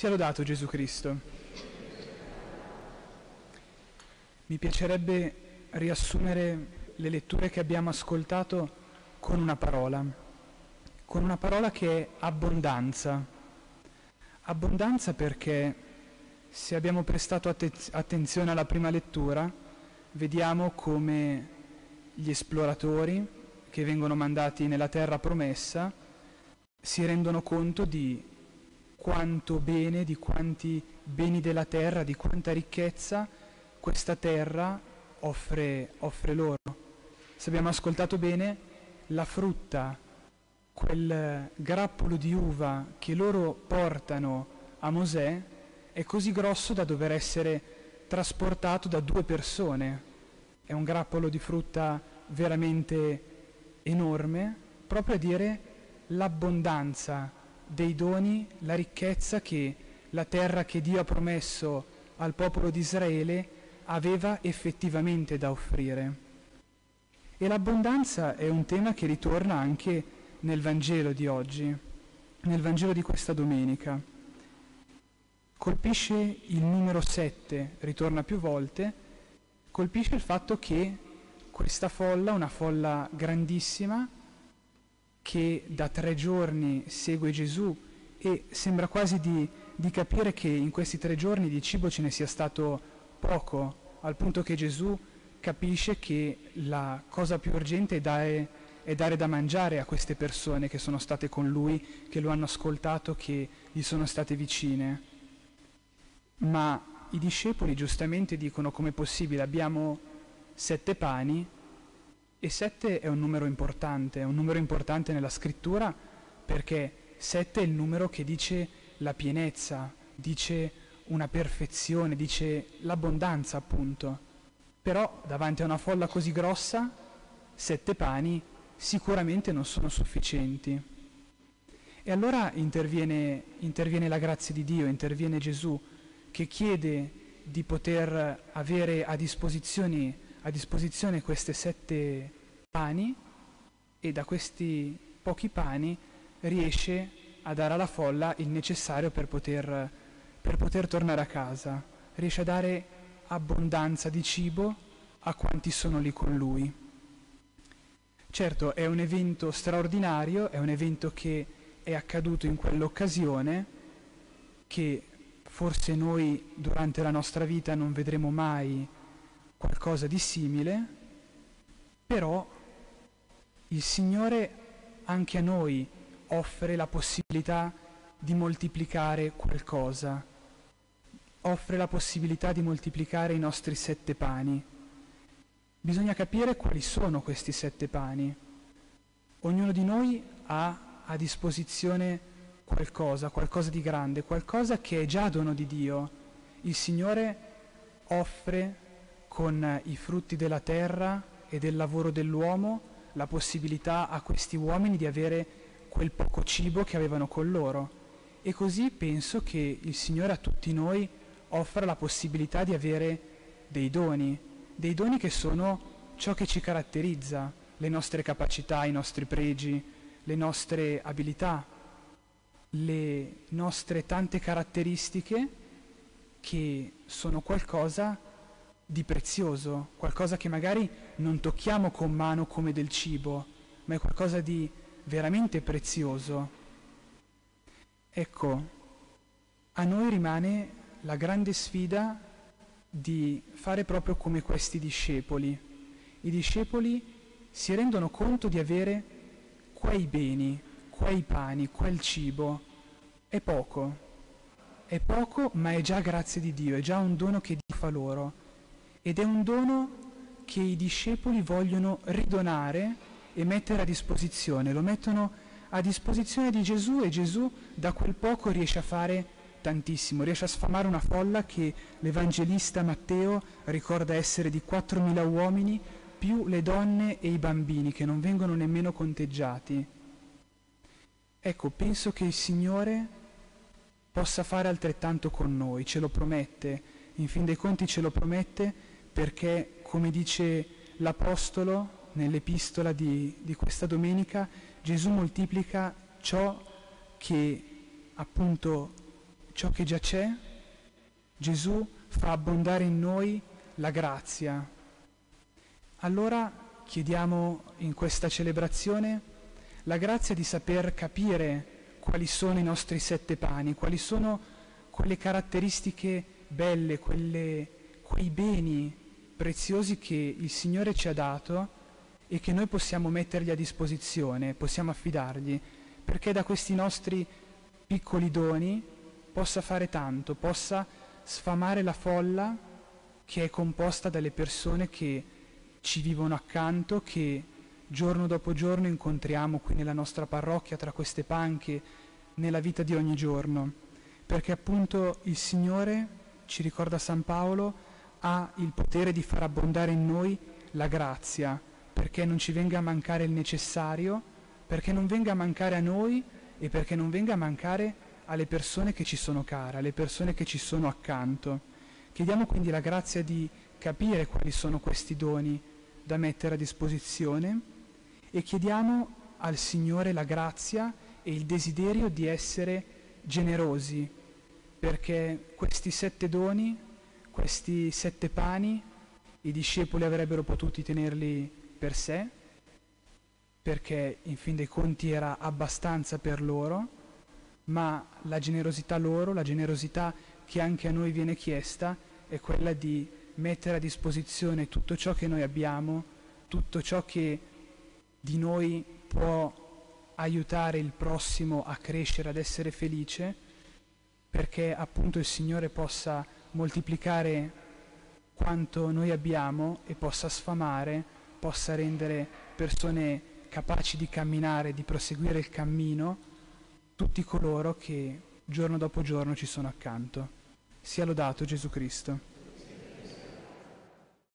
Sia lodato Gesù Cristo. Mi piacerebbe riassumere le letture che abbiamo ascoltato con una parola, con una parola che è abbondanza. Abbondanza perché se abbiamo prestato attez- attenzione alla prima lettura, vediamo come gli esploratori che vengono mandati nella terra promessa si rendono conto di quanto bene, di quanti beni della terra, di quanta ricchezza questa terra offre, offre loro. Se abbiamo ascoltato bene, la frutta, quel grappolo di uva che loro portano a Mosè è così grosso da dover essere trasportato da due persone. È un grappolo di frutta veramente enorme, proprio a dire l'abbondanza dei doni, la ricchezza che la terra che Dio ha promesso al popolo di Israele aveva effettivamente da offrire. E l'abbondanza è un tema che ritorna anche nel Vangelo di oggi, nel Vangelo di questa domenica. Colpisce il numero 7, ritorna più volte, colpisce il fatto che questa folla, una folla grandissima, che da tre giorni segue Gesù e sembra quasi di, di, capire che in questi tre giorni di cibo ce ne sia stato poco, al punto che Gesù capisce che la cosa più urgente è dare, è dare da mangiare a queste persone che sono state con lui, che lo hanno ascoltato, che gli sono state vicine. Ma i discepoli giustamente dicono come è possibile, abbiamo sette pani e sette è un numero importante, è un numero importante nella scrittura perché sette è il numero che dice la pienezza, dice una perfezione, dice l'abbondanza appunto. Però davanti a una folla così grossa, sette pani sicuramente non sono sufficienti. E allora interviene, interviene la grazia di Dio, interviene Gesù che chiede di poter avere a disposizione a disposizione queste sette pani e da questi pochi pani riesce a dare alla folla il necessario per poter, per poter tornare a casa, riesce a dare abbondanza di cibo a quanti sono lì con lui. Certo, è un evento straordinario, è un evento che è accaduto in quell'occasione, che forse noi durante la nostra vita non vedremo mai qualcosa di simile, però il Signore anche a noi offre la possibilità di moltiplicare qualcosa, offre la possibilità di moltiplicare i nostri sette pani. Bisogna capire quali sono questi sette pani. Ognuno di noi ha a disposizione qualcosa, qualcosa di grande, qualcosa che è già dono di Dio. Il Signore offre con i frutti della terra e del lavoro dell'uomo la possibilità a questi uomini di avere quel poco cibo che avevano con loro. E così penso che il Signore a tutti noi offra la possibilità di avere dei doni, dei doni che sono ciò che ci caratterizza, le nostre capacità, i nostri pregi, le nostre abilità, le nostre tante caratteristiche che sono qualcosa di prezioso, qualcosa che magari non tocchiamo con mano come del cibo, ma è qualcosa di veramente prezioso. Ecco, a noi rimane la grande sfida di fare proprio come questi discepoli. I discepoli si rendono conto di avere quei beni, quei pani, quel cibo. È poco, è poco, ma è già grazia di Dio, è già un dono che Dio fa loro ed è un dono che i discepoli vogliono ridonare e mettere a disposizione, lo mettono a disposizione di Gesù e Gesù da quel poco riesce a fare tantissimo, riesce a sfamare una folla che l'Evangelista Matteo ricorda essere di 4.000 uomini più le donne e i bambini che non vengono nemmeno conteggiati. Ecco, penso che il Signore possa fare altrettanto con noi, ce lo promette, in fin dei conti ce lo promette perché, come dice l'Apostolo nell'epistola di, di questa domenica, Gesù moltiplica ciò che appunto ciò che già c'è, Gesù fa abbondare in noi la grazia. Allora chiediamo in questa celebrazione la grazia di saper capire quali sono i nostri sette pani, quali sono quelle caratteristiche belle, quelle, quei beni preziosi che il Signore ci ha dato e che noi possiamo mettergli a disposizione, possiamo affidargli, perché da questi nostri piccoli doni possa fare tanto, possa sfamare la folla che è composta dalle persone che ci vivono accanto, che giorno dopo giorno incontriamo qui nella nostra parrocchia, tra queste panche, nella vita di ogni giorno, perché appunto il Signore, ci ricorda San Paolo, ha il potere di far abbondare in noi la grazia, perché non ci venga a mancare il necessario, perché non venga a mancare a noi e perché non venga a mancare alle persone che ci sono care, alle persone che ci sono accanto. Chiediamo quindi la grazia di capire quali sono questi doni da mettere a disposizione e chiediamo al Signore la grazia e il desiderio di essere generosi, perché questi sette doni, questi sette pani, i discepoli avrebbero potuti tenerli per sé, perché in fin dei conti era abbastanza per loro, ma la generosità loro, la generosità che anche a noi viene chiesta, è quella di mettere a disposizione tutto ciò che noi abbiamo, tutto ciò che di noi può aiutare il prossimo a crescere, ad essere felice, perché appunto il Signore possa moltiplicare quanto noi abbiamo e possa sfamare, possa rendere persone capaci di camminare, di proseguire il cammino, tutti coloro che giorno dopo giorno ci sono accanto. Sia lodato Gesù Cristo.